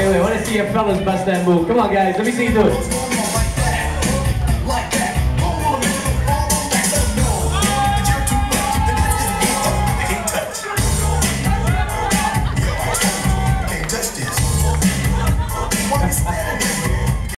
Wait, I want to see your fellas bust that move. Come on, guys, let me see you do it.